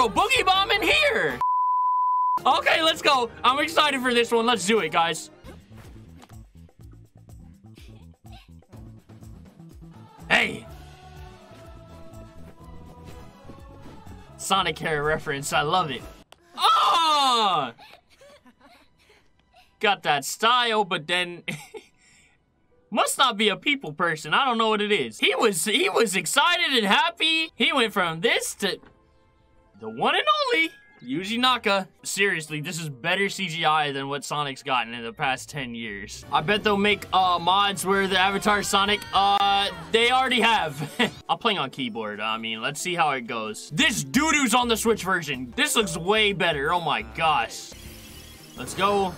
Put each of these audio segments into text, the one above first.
threw a boogie bomb in here. Okay, let's go. I'm excited for this one. Let's do it, guys. Hey. Sonic hair reference. I love it. Oh! Got that style, but then must not be a people person. I don't know what it is. He was he was excited and happy. He went from this to the one and only Yuji Naka. Seriously, this is better CGI than what Sonic's gotten in the past 10 years. I bet they'll make uh, mods where the avatar Sonic, uh, they already have. I'm playing on keyboard. I mean, let's see how it goes. This doo-doo's on the Switch version. This looks way better. Oh my gosh. Let's go.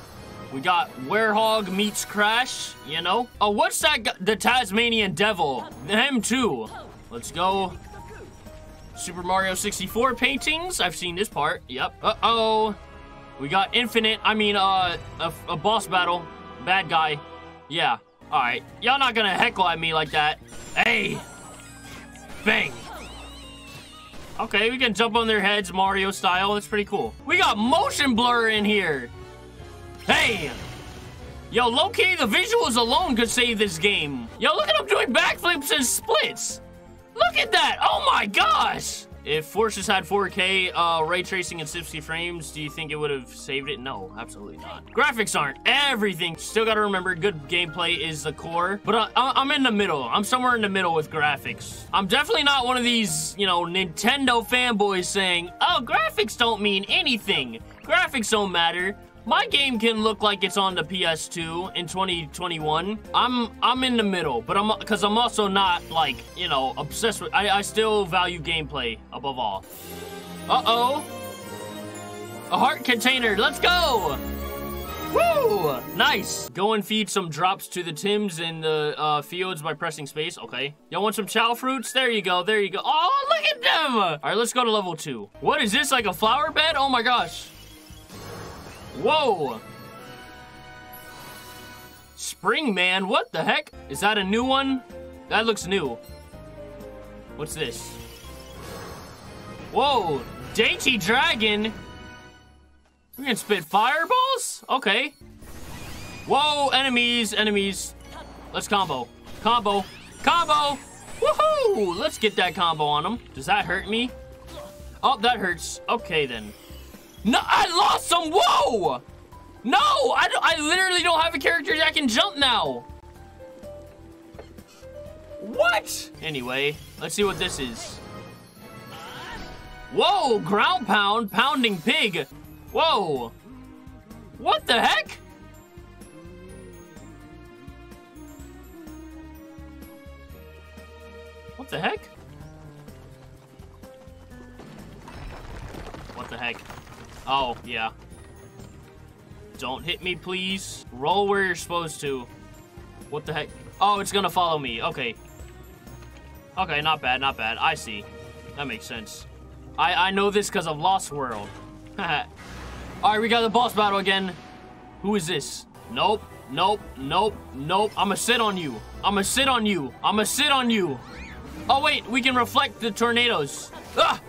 We got Werehog meets Crash, you know? Oh, what's that? The Tasmanian Devil. Him too. Let's go. Super Mario 64 paintings. I've seen this part. Yep. Uh-oh. We got infinite, I mean, uh, a, a boss battle. Bad guy. Yeah. Alright. Y'all not gonna heckle at me like that. Hey! Bang! Okay, we can jump on their heads Mario style. That's pretty cool. We got motion blur in here. Hey! Yo, low-key, the visuals alone could save this game. Yo, look at him doing backflips and splits. Look at that! Oh my gosh! If Forces had 4K uh, ray tracing and 60 frames, do you think it would have saved it? No, absolutely not. Graphics aren't everything. Still gotta remember, good gameplay is the core. But uh, I'm in the middle. I'm somewhere in the middle with graphics. I'm definitely not one of these, you know, Nintendo fanboys saying, oh, graphics don't mean anything. Graphics don't matter my game can look like it's on the PS2 in 2021. I'm I'm in the middle, but I'm because I'm also not like you know obsessed with. I I still value gameplay above all. Uh oh, a heart container. Let's go. Woo! Nice. Go and feed some drops to the Tims in the uh, fields by pressing space. Okay. Y'all want some chow fruits? There you go. There you go. Oh, look at them. All right, let's go to level two. What is this, like a flower bed? Oh my gosh. Whoa! Spring Man, what the heck? Is that a new one? That looks new. What's this? Whoa! Dainty Dragon? We can spit fireballs? Okay. Whoa, enemies, enemies. Let's combo. Combo. Combo! Woohoo! Let's get that combo on them. Does that hurt me? Oh, that hurts. Okay, then. No, I lost some. Whoa! No, I, I literally don't have a character that can jump now. What? Anyway, let's see what this is. Whoa, ground pound, pounding pig. Whoa. What the heck? What the heck? What the heck? Oh, yeah. Don't hit me, please. Roll where you're supposed to. What the heck? Oh, it's gonna follow me. Okay. Okay, not bad, not bad. I see. That makes sense. I, I know this because of Lost World. Alright, we got the boss battle again. Who is this? Nope, nope, nope, nope. I'ma sit on you. I'ma sit on you. I'ma sit on you. Oh, wait, we can reflect the tornadoes. Ah!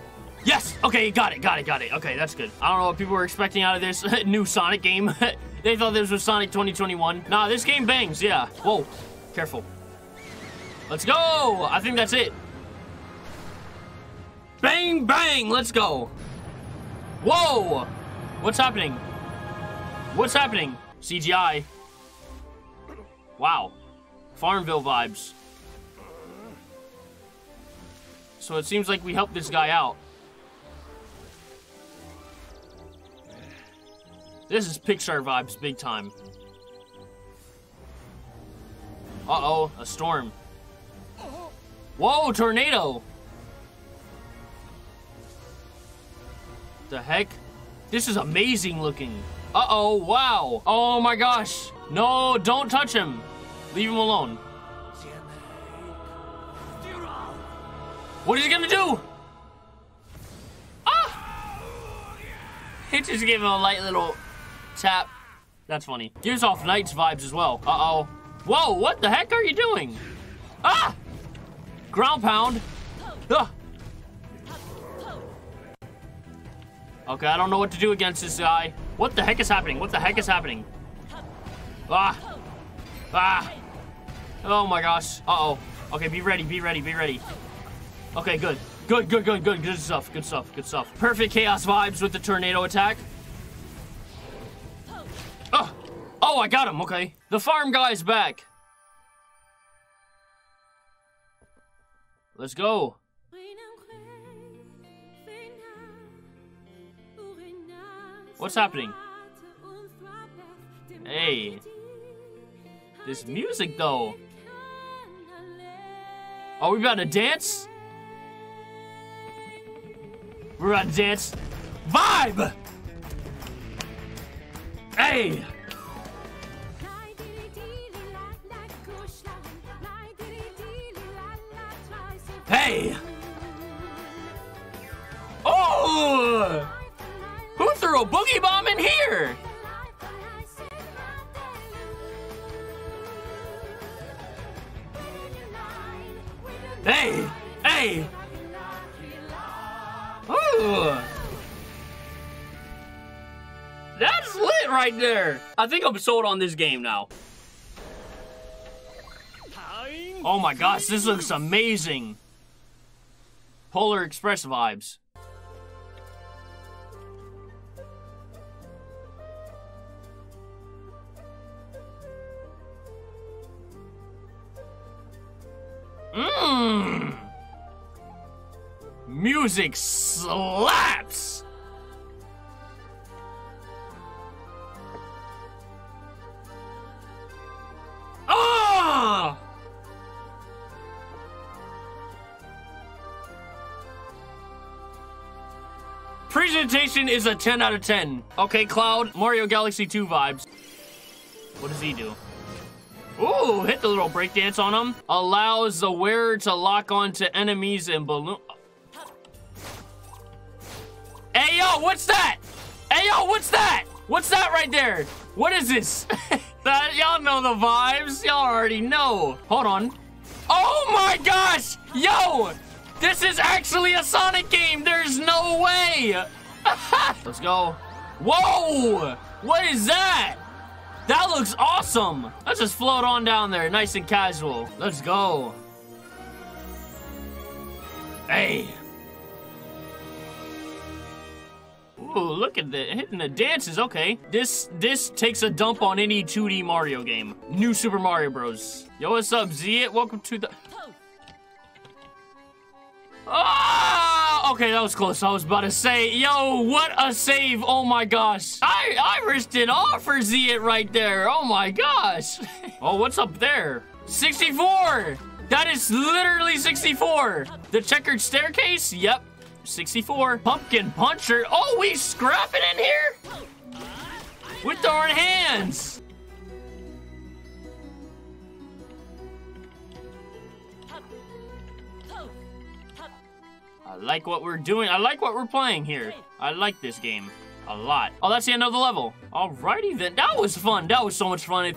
Yes! Okay, got it, got it, got it. Okay, that's good. I don't know what people were expecting out of this new Sonic game. they thought this was Sonic 2021. Nah, this game bangs, yeah. Whoa, careful. Let's go! I think that's it. Bang, bang, let's go. Whoa! What's happening? What's happening? CGI. Wow. Farmville vibes. So it seems like we helped this guy out. This is Pixar vibes big time. Uh-oh, a storm. Whoa, tornado! The heck? This is amazing looking. Uh-oh, wow. Oh my gosh. No, don't touch him. Leave him alone. What is he gonna do? Ah! It just gave him a light little Tap. That's funny. Gives off NiGHTS vibes as well. Uh-oh. Whoa, what the heck are you doing? Ah! Ground pound. Ah. Okay, I don't know what to do against this guy. What the heck is happening? What the heck is happening? Ah. Ah. Oh my gosh. Uh-oh. Okay, be ready, be ready, be ready. Okay, good. Good, good, good, good. Good stuff, good stuff, good stuff. Perfect chaos vibes with the tornado attack. Oh, I got him, okay. The farm guy's back. Let's go. What's happening? Hey. This music, though. Are we about to dance? We're about to dance. Vibe! Hey! Oh! Who threw a boogie bomb in here? Hey! Hey! Ooh! That's lit right there! I think I'm sold on this game now. Oh my gosh, this looks amazing! Polar Express vibes. Mmm! Music slaps! Presentation is a 10 out of 10. Okay, Cloud, Mario Galaxy 2 vibes. What does he do? Ooh, hit the little breakdance on him. Allows the wearer to lock onto enemies and balloon. Hey, yo, what's that? Hey, yo, what's that? What's that right there? What is this? that Y'all know the vibes. Y'all already know. Hold on. Oh my gosh! Yo! This is actually a Sonic game! There's no way! Let's go. Whoa! What is that? That looks awesome! Let's just float on down there, nice and casual. Let's go. Hey. Ooh, look at the hitting the dances. Okay, this this takes a dump on any 2D Mario game. New Super Mario Bros. Yo, what's up, Z? Welcome to the. Ah! Okay, that was close. I was about to say, yo, what a save. Oh my gosh. I, I risked it all for Z it right there. Oh my gosh. oh, what's up there? 64. That is literally 64. The checkered staircase? Yep. 64. Pumpkin puncher. Oh, we scrapping in here? With our hands. I like what we're doing. I like what we're playing here. I like this game a lot. Oh, that's the end of the level. Alrighty then. That was fun. That was so much fun.